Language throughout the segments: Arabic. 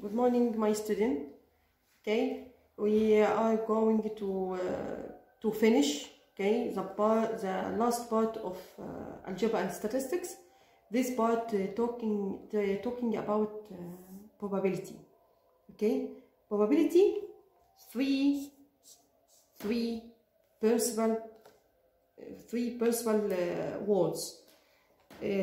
Good morning, my student. Okay, we are going to uh, to finish okay the part, the last part of uh, algebra and statistics. This part uh, talking uh, talking about uh, probability. Okay, probability three three personal uh, three personal uh, words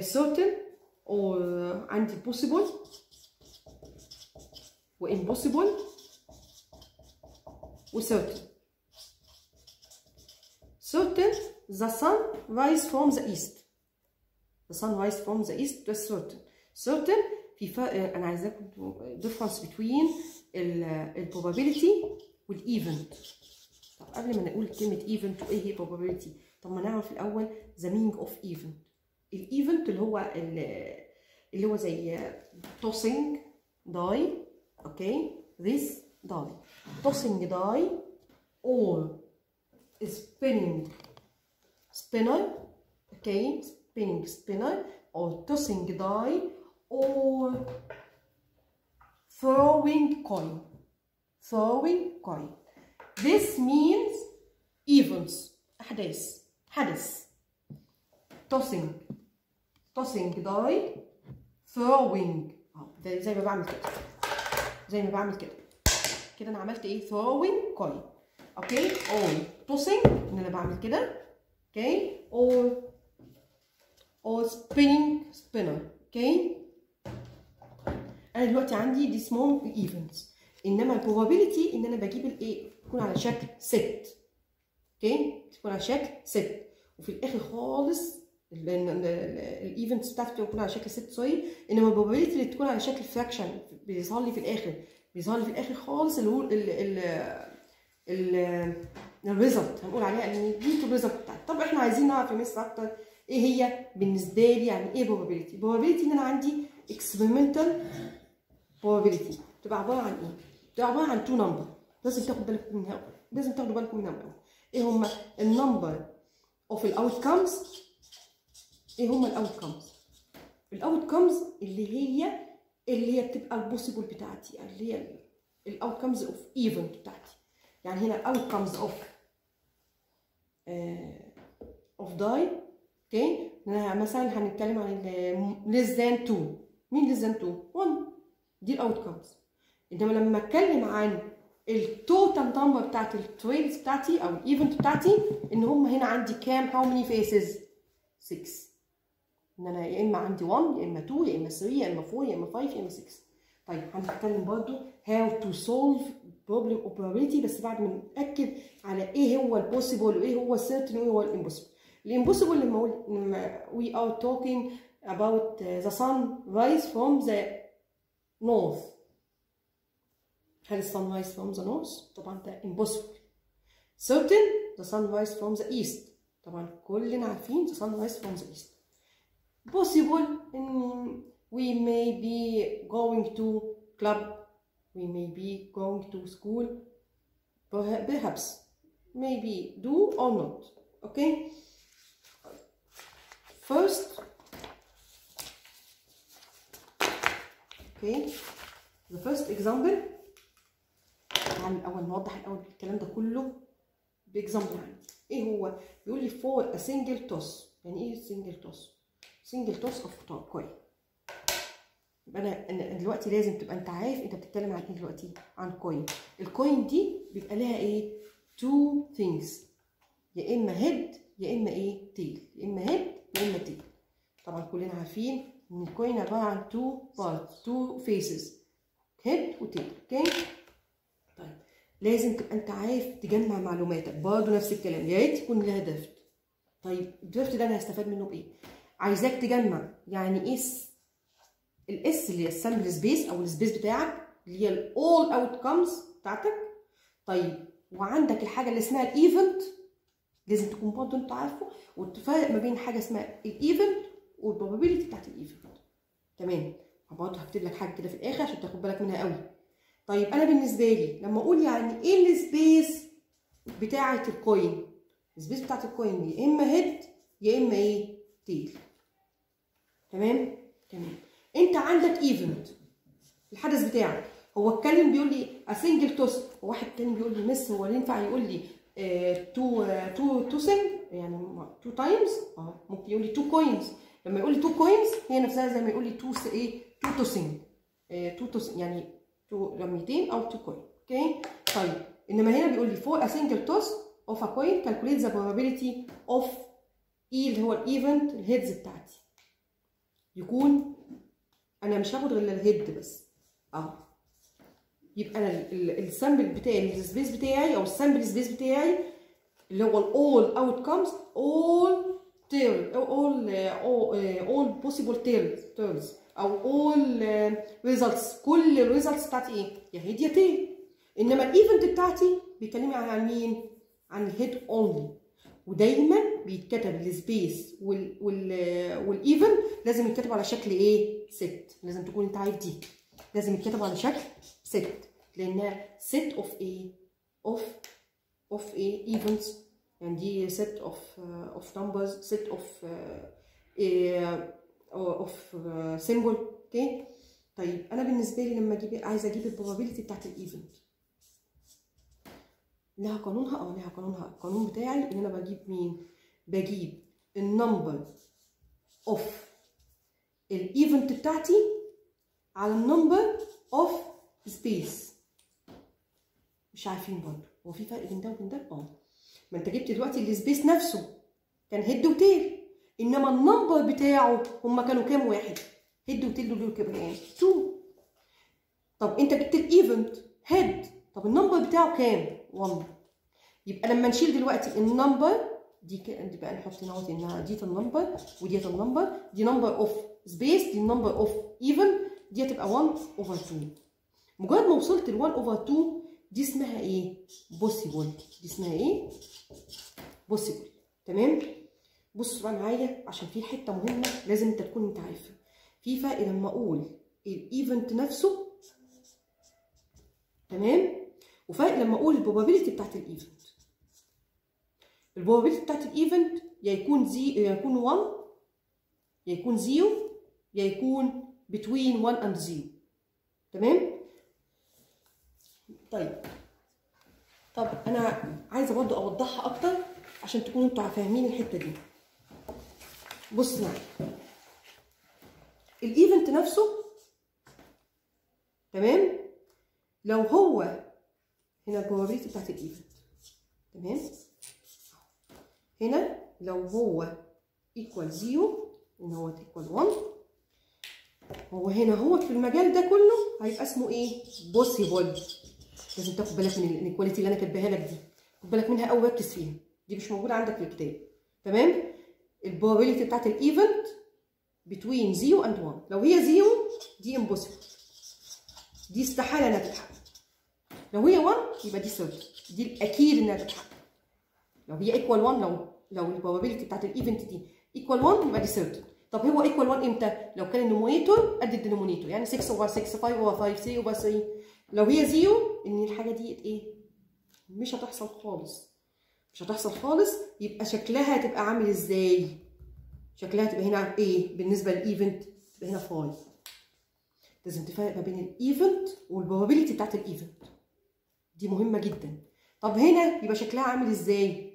certain or and possible و impossible و certain. Certain the sun rise from the east. The sun rise from the east that's certain. Certain في فرق أنا عايزاكم difference between ال probability وال event. طب قبل ما نقول كلمة event وايه هي probability طب ما نعرف الأول the meaning of event. الايفنت اللي هو اللي هو زي tossing die okay this die tossing die or spinning spinner okay spinning spinner or tossing die or throwing coin throwing coin this means events أحداث حدث tossing tossing die throwing اه ده زي ما بعمل كده زي ما بعمل كده. كده أنا عملت إيه؟ Throwing coin. أوكي؟ Or tossing. إن أنا بعمل كده. أوكي؟ Or or spinning spinner. أوكي؟ أنا دلوقتي عندي دي اسمهم events إنما ال probability إن أنا بجيب الايه تكون على شكل ست okay؟ تكون على شكل ست وفي الآخر خالص ال events بتاعتي بتكون على شكل ست sorry إنما ال probability اللي تكون على شكل fraction بيظهر لي في الآخر بيظهر لي في الآخر خالص اللي هو ال ال ال ال result هنقول عليها ان دي ال result بتاعتي. طب إحنا عايزين نعرف يا miss أكتر إيه هي بالنسبة لي يعني إيه probability probability إن أنا عندي experimental probability. تبقى عبارة عن إيه؟ تبقى عبارة عن two number لازم تاخد بالكم منها لازم تاخدوا بالكم منها إيه هما؟ ال number of ال outcomes إيه هما ال outcomes ال outcomes اللي هي اللي هي بتبقى ال possible بتاعتي اللي هي ال outcomes of event بتاعتي. يعني هنا ال outcomes of of die okay مثلا هنتكلم عن less than 2 مين less than 2 1 دي ال outcomes إنما لما أتكلم عن ال total number بتاعت ال trials بتاعتي أو ال event بتاعتي إن هم هنا عندي كام؟ how many faces 6 إن أنا يا إما عندي 1 يا إما 2 يا إما 3 يا إما 4 يا إما 5 يا إما 6 طيب هنتكلم برضو to solve problem of probability بس بعد ما نتاكد على إيه هو البوسيبل وإيه هو السيرتن وإيه هو الامبوسيبل الامبوسيبل لما we are talking about the sun rise from the north. هل الsun rise from the north طبعا ده impossible. Certain the sun rise from the east. طبعا كلنا عارفين the sun rise from the east. possible in we may be going to club we may be going to school perhaps maybe do or not okay first okay the first example تعال الاول نوضح الاول الكلام ده كله باكزامبل عندي ايه هو بيقول لي for a single toss يعني ايه single toss single toss of coin يبقى أنا دلوقتي لازم تبقى أنت عارف أنت بتتكلم عن إيه دلوقتي؟ عن coin ال coin دي بيبقى لها إيه؟ two things. يا إما head يا إما إيه؟ tail يا إما head يا إما tail طبعا كلنا عارفين إن ال coin عبارة عن two parts two faces. head و tail okay طيب. لازم تبقى أنت عارف تجمع معلوماتك. برضه نفس الكلام. يا ريت يكون لها draft. طيب ال draft ده أنا هستفاد منه بإيه؟ عايزاك تجمع. يعني إيه ال S اللي هي ال sample space أو ال space بتاعك اللي هي ال all outcomes بتاعتك؟ طيب وعندك الحاجة اللي اسمها ال event لازم تكون برضه أنت عارفه وتفرق ما بين حاجة اسمها ال event وال probability بتاعت ال event تمام. برضه هكتب لك حاجة كده في الآخر عشان تاخد بالك منها قوي. طيب أنا بالنسبة لي لما أقول يعني إيه ال space بتاعه ال coin ال space بتاعه ال coin يا إما head يا إما إيه؟ tail تمام؟ تمام. انت عندك event الحدث بتاعك. هو اتكلم بيقول لي a single toss وواحد تاني بيقول لي miss هو ينفع يقول لي two two tossing يعني two times آه. ممكن يقول لي two coins لما يقول لي two coins هي نفسها زي ما يقول لي two إيه؟ two tossing two tossing يعني two رميتين أو two coin okay طيب. إنما هنا بيقول لي for a single toss of a coin calculate the probability of A اللي هو ال event ال heads بتاعتي. يكون أنا مش هاخد غير ال head بس. أهو. يبقى أنا ال sample بتاعي ال space بتاعي أو ال sample space بتاعي اللي هو ال all outcomes all تير all all possible تيرز أو all results كل ال results بتاعتي إيه؟ يا head يا tail إنما ال event بتاعتي بيكلمني عن مين؟ عن ال head only ودايما بيتكتب ال space وال وال وال event لازم يتكتب على شكل إيه؟ set لازم تكون أنت عارف دي. لازم يتكتب على شكل set لانها set of a of of a events. يعني دي numbers set of uh, a of uh, symbol. okay. طيب أنا بالنسبة لي لما أجيب عايزة أجيب ال probability بتاعت ال event لها قانونها؟ آه لها قانونها. القانون بتاعي إن أنا بجيب مين؟ بجيب ال number of ال event بتاعتي على ال number of space مش عارفين برضه. هو في فرق بين ده وبين ده؟ آه. ما انت جبت دلوقتي ال space نفسه. كان head و tail إنما ال number بتاعه هما كانوا كام واحد؟ head و tail دول كام 2 طب انت جبت ال event head طب ال number بتاعه كام؟ 1 يبقى لما نشيل دلوقتي ال number دي دي بقى نحط هنا إنها ديت ال number وديت ال number دي number of space دي number of event دي هتبقى 1 over 2 مجرد ما وصلت ل 1 over 2 دي اسمها إيه؟ possible دي اسمها إيه؟ possible تمام؟ بصوا بقى معايا عشان في حتة مهمة لازم أنت تكون أنت عارفها. في فرق لما أقول ال event نفسه. تمام؟ وفرق لما أقول ال probability بتاعت ال event ال probability بتاعت ال event يا يكون زي يا يكون 1 يا يكون 0 يا يكون between 1 and 0 تمام؟ طيب. طب أنا عايزة برضو أوضحها أكتر عشان تكونوا أنتوا فاهمين الحتة دي. بص معايا. ال event نفسه تمام؟ لو هو هنا ال probability بتاعت ال event تمام؟ هنا لو هو equal 0 إن هو equal 1 هو هنا هو في المجال ده كله هيبقى اسمه إيه؟ possible لازم تاخد بالك من ال inequality اللي أنا كاتباها لك دي. خد بالك منها قوي ركز فيها. دي مش موجودة عندك في الكتاب. تمام؟ ال probability بتاعت ال event between 0 and 1 لو هي 0 دي impossible دي استحالة إنها تتحقق. لو هي 1 يبقى دي certain دي الأكيد إنها تتحقق. لو هي equal 1 لو لو ال probability بتاعت ال event دي equal 1 يبقى دي certain طب هو equal 1 إمتى؟ لو كان ال numerator قد ال denominator يعني 6 over 6 5 over 5 3 over 3 لو هي 0 إن الحاجة دي إيه؟ مش هتحصل خالص مش هتحصل خالص يبقى شكلها هتبقى عامل إزاي؟ شكلها هتبقى هنا إيه بالنسبة لل event؟ تبقى هنا 5 لازم تفرق ما بين ال event وال probability بتاعت ال event دي مهمة جدا طب هنا يبقى شكلها عامل إزاي؟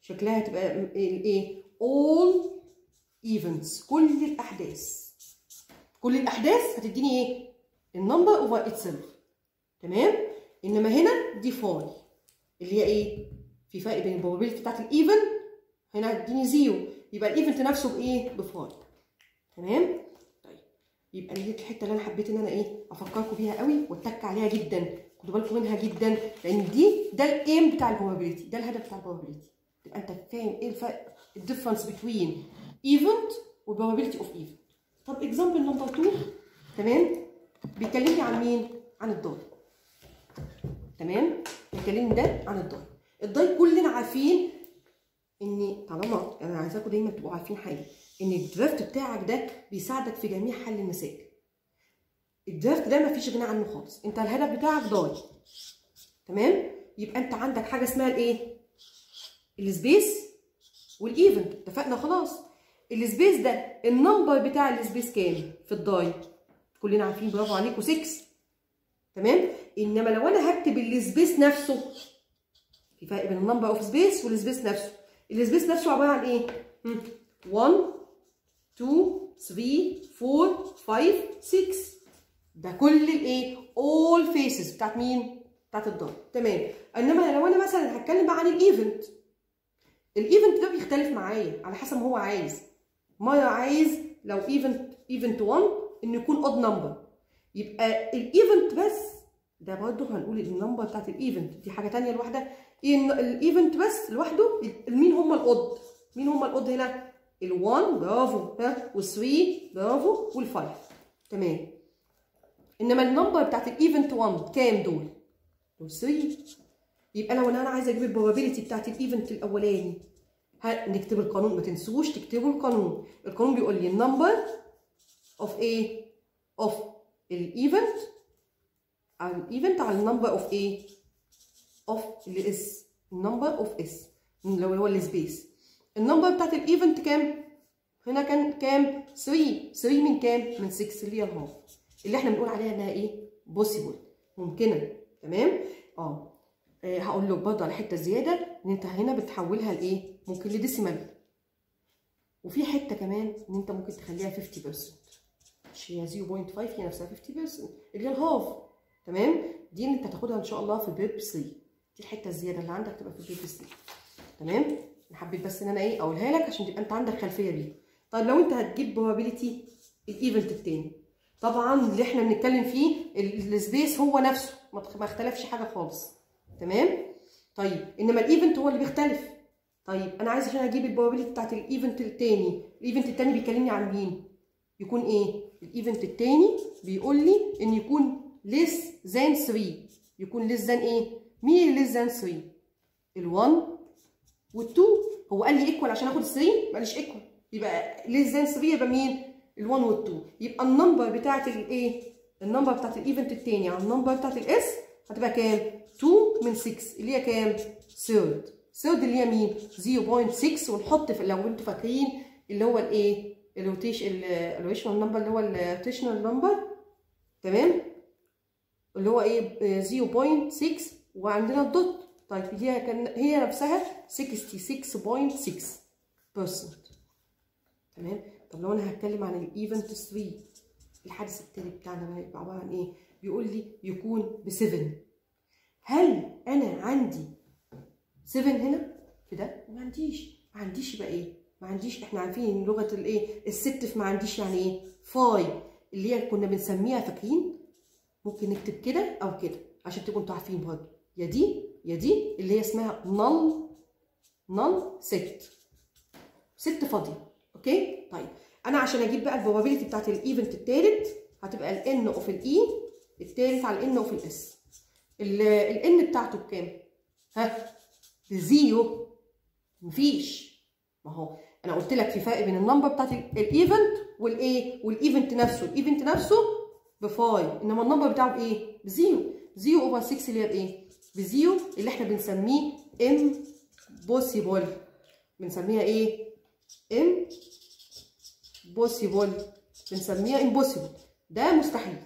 شكلها هتبقى إيه؟ all events كل الأحداث. كل الأحداث هتديني إيه؟ ال number over itself تمام؟ إنما هنا دي phi. اللي هي إيه؟ في فرق بين ال probability بتاعت ال event هنا هتديني zero يبقى ال event نفسه بإيه؟ ب phi. تمام؟ طيب. يبقى دي الحتة اللي أنا حبيت إن أنا إيه؟ أفكركم بيها قوي وأتك عليها جدا. خدوا بالكم منها جدا. لأن دي ده ال aim بتاع ال probability ده الهدف بتاع ال probability أنت فاهم إيه الفرق؟ ال difference بين event و probability of event طب example number 2 تمام؟ بيكلمني عن مين؟ عن ال die تمام؟ بيكلمني ده عن ال die ال die كلنا عارفين إن طالما أنا عايزاكم دايما تبقوا عارفين حاجة إن ال draft بتاعك ده بيساعدك في جميع حل المسائل. ال draft ده مفيش غنى عنه خالص. أنت الهدف بتاعك die تمام؟ يبقى أنت عندك حاجة اسمها الإيه؟ ال space وال event اتفقنا؟ خلاص. ال space ده ال number بتاع ال space كام؟ في ال die كلنا عارفين. برافو عليكم. 6 تمام؟ إنما لو أنا هكتب ال space نفسه في فرق بين ال number of space وال space نفسه. ال space نفسه عبارة عن إيه؟ 1 2 3 4 5 6 ده كل الإيه؟ all faces بتاعت مين؟ بتاعت الضرب تمام. إنما لو أنا مثلا هتكلم بقى عن ال event ال event ده بيختلف معايا على حسب ما هو عايز. مره عايز لو event event 1 إنه يكون odd number يبقى ال event بس ده برضه هنقول ال number بتاعت ال event دي حاجة ثانية لوحدها. إن ال event بس لوحده مين هم ال odd مين هم ال odd هنا؟ ال1 برافو. ها؟ وال3 برافو. وال5 تمام. إنما ال number بتاعت ال event 1 كام دول؟ دول 3 يبقى لو أنا عايزة أجيب ال probability بتاعت ال event الأولاني. نكتب القانون؟ ما تنسوش تكتبوا القانون. القانون بيقول لي ال number of إيه of ال event على الايفنت على النمبر اوف إيه اوف الاس النمبر اوف اس اللي هو ال space ال number بتاعت ال event كام؟ هنا كان كام؟ 3 3 من كام؟ من 6 اللي هي اللي إحنا بنقول عليها إنها إيه؟ possible ممكنة. تمام؟ آه. هقول لك برضه على حتة زيادة إن أنت هنا بتحولها لإيه؟ ممكن ل decimal. وفي حتة كمان إن أنت ممكن تخليها 50% مش هي 0.5 هي نفسها 50% اللي هي ال half. تمام؟ دي اللي أنت هتاخدها إن شاء الله في بيب 3 دي الحتة الزيادة اللي عندك تبقى في بيب 3 تمام؟ أنا حبيت بس إن أنا إيه أقولها لك عشان تبقى أنت عندك خلفية بيها طيب لو أنت هتجيب probability ال event التاني. طبعا اللي إحنا بنتكلم فيه ال space هو نفسه. ما اختلفش حاجة خالص. تمام؟ طيب إنما ال event هو اللي بيختلف. طيب أنا عايز عشان أجيب ال probability بتاعت ال event التاني ال event التاني بيكلمني عن مين؟ يكون إيه؟ ال event التاني بيقول لي إن يكون less than 3 يكون less than إيه؟ مين اللي less than 3 ال1 وال2 هو قال لي equal عشان آخد 3 ما قاليش equal يبقى less than 3 يبقى مين؟ ال1 وال2 يبقى ال number بتاعت الايه ال number بتاعت ال event التاني. على ال number بتاعت ال S هتبقى كام؟ 2 من 6 اللي هي كام؟ third third اللي هي مين؟ 0.6 ونحط في لو أنتوا فاكرين اللي هو الايه؟ ال rational ال rational number اللي هو ال rational number تمام؟ اللي هو إيه؟ 0.6 وعندنا ال dot طيب هي كان هي نفسها 66.6% تمام؟ طب لو أنا هتكلم عن ال event 3 الحدث التالت بتاعنا بقى عبارة عن إيه؟ بيقول لي يكون ب 7 هل أنا عندي 7 هنا؟ في ده ما عنديش. ما عنديش يبقى إيه؟ ما عنديش. إحنا عارفين لغة الايه ال set في ما عنديش يعني إيه؟ phi. اللي هي كنا بنسميها فاكرين؟ ممكن نكتب كده أو كده عشان تبقوا أنتوا عارفين برضه. يا دي يا دي. اللي هي اسمها null null set set فاضية. okay؟ طيب. أنا عشان أجيب بقى ال probability بتاعت ال event الثالث هتبقى ال n of ال A الثالث على ال n of ال S ال n بتاعته بكام؟ ها؟ ب zero مفيش. ما هو أنا قلت لك في فرق بين ال number بتاعت ال event والايه وال event نفسه. ال event نفسه ب phi إنما ال number بتاعه بايه ب zero zero over 6 اللي هي بايه ب zero اللي إحنا بنسميه impossible بنسميها إيه؟ impossible بنسميها impossible ده مستحيل.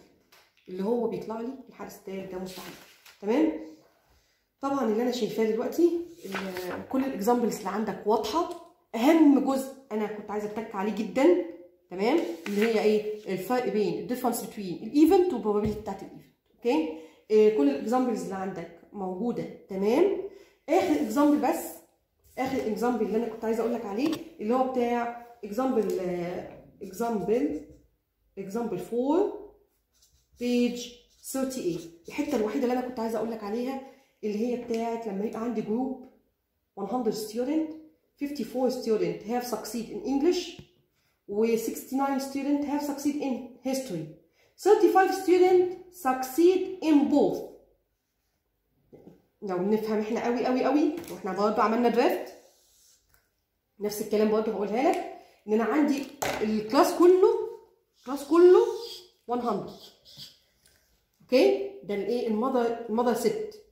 اللي هو بيطلع لي الحدث التالت ده مستحيل. تمام؟ طبعا اللي أنا شايفاه دلوقتي كل ال examples اللي عندك واضحة. أهم جزء أنا كنت عايزة أتك عليه جدا تمام؟ اللي هي إيه؟ الفرق بين الديفرنس بين الايفنت والبروبابيلتي بتاعت الايفنت أوكي؟ إيه كل ال examples اللي عندك موجودة تمام؟ آخر example بس آخر example اللي أنا كنت عايزة أقول لك عليه اللي هو بتاع example example example 4 page 38 الحتة الوحيدة اللي أنا كنت عايزة أقول لك عليها اللي هي بتاعت لما يبقى عندي group 100 student 54 student have succeed in English و 69 student have succeed in history. 35 student succeed in both. لو نفهم إحنا قوي قوي قوي وإحنا برضه عملنا draft نفس الكلام برضه هقولها لك إن أنا عندي الكلاس كله الكلاس كله 100 okay ده الايه ال mother ال mother set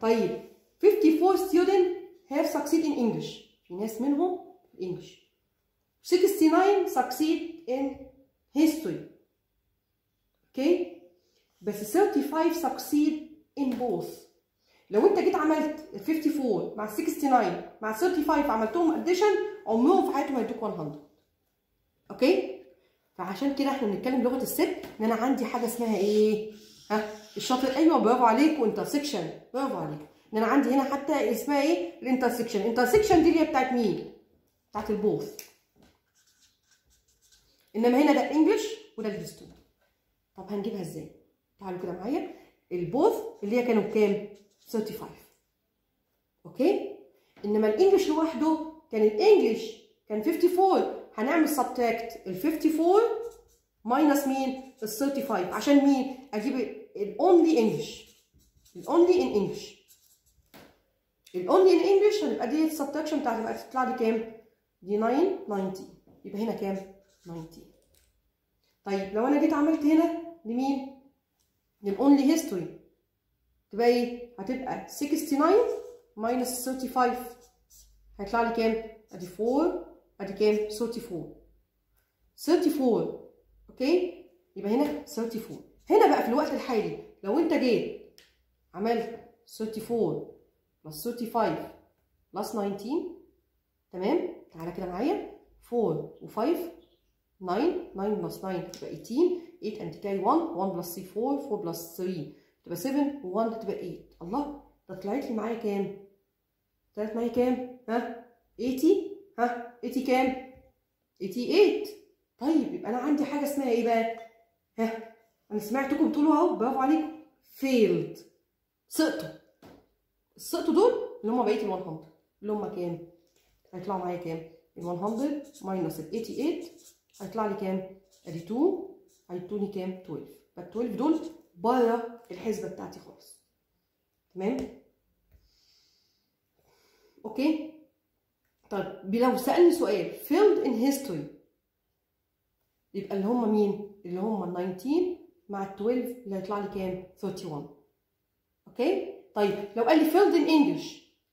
طيب. 54 student have succeed in English. في ناس منهم English. 69 succeed in history. okay بس 35 succeed in both. لو انت جيت عملت ال 54 مع ال 69 مع ال 35 عملتهم addition عمرهم في حياتهم هيدوك 100 okay فعشان كده إحنا بنتكلم لغة ال set إن أنا عندي حاجة اسمها إيه؟ ها الشاطر. أيوه برافو عليك. و intersection برافو عليك. إن أنا عندي هنا حتة اسمها إيه؟ ال intersection. ال intersection دي اللي هي بتاعت مين؟ بتاعت ال both. إنما هنا ده English وده ال history طب هنجيبها إزاي؟ تعالوا كده معايا. ال both اللي هي كانوا بكام؟ 35 okay؟ إنما ال English لوحده كان ال English كان 54 هنعمل subtract ال 54 minus مين؟ ال 35 عشان مين؟ أجيب ال only English ال only in English ال only in English هتبقى دي ال subtraction بتاعتي بقى تطلع لي كام؟ دي 9 90 يبقى هنا كام؟ 90 طيب لو أنا جيت عملت هنا لمين؟ لل only history تبقى إيه؟ هتبقى 69 minus 35 هيطلع لي كام؟ أدي 4 أدي كام؟ 34 34 okay؟ يبقى هنا 34 هنا بقى في الوقت الحالي لو أنت جيت عملت 34 plus 35 plus 19 تمام؟ تعالى كده معايا. 4 و5 9 9 plus 9 تبقى 18 8 and carry 1 1 plus 3 4 4 plus 3 تبقى 7 و1 تبقى 8 الله ده طلعت لي معايا كام؟ طلعت معايا كام؟ ها؟ 80 ها؟ 80 كام؟ 88 طيب يبقى أنا عندي حاجة اسمها إيه بقى؟ ها أنا سمعتكم بتقولوا أهو برافو عليكم failed سقطوا السقطوا دول اللي هم بقية ال 100 اللي هم كام؟ هيطلعوا معايا كام؟ ال 100 minus ال 88 هيطلع لي كام؟ أدي 2 هيدوني كام؟ 12 فال 12 دول بره الحسبة بتاعتي خالص تمام؟ okay؟ طيب لو سألني سؤال failed in history يبقى اللي هم مين؟ اللي هم ال 19 مع ال 12 اللي هيطلع لي كام؟ 31 okay؟ طيب لو قال لي failed in English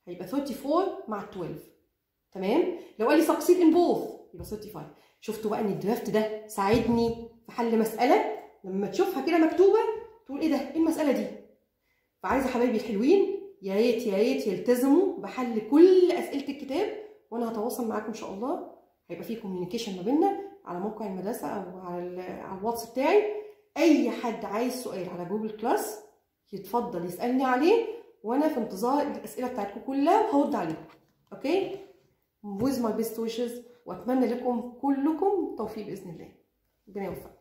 هيبقى 34 مع ال 12 تمام؟ لو قال لي succeed in both يبقى 35 شفتوا بقى إن ال draft ده ساعدني في حل مسألة لما تشوفها كده مكتوبة تقول إيه ده؟ إيه المسألة دي؟ فعايزة حبايبي الحلوين يا ريت يا ريت يلتزموا بحل كل أسئلة الكتاب وأنا هتواصل معاكم إن شاء الله هيبقى في communication ما بيننا على موقع المدرسة أو على على الواتس بتاعي. أي حد عايز سؤال على جوجل class يتفضل يسألني عليه وأنا في انتظار الأسئلة بتاعتكم كلها وهرد عليكم okay؟ With my best wishes وأتمنى لكم كلكم التوفيق بإذن الله. ربنا يوفقكم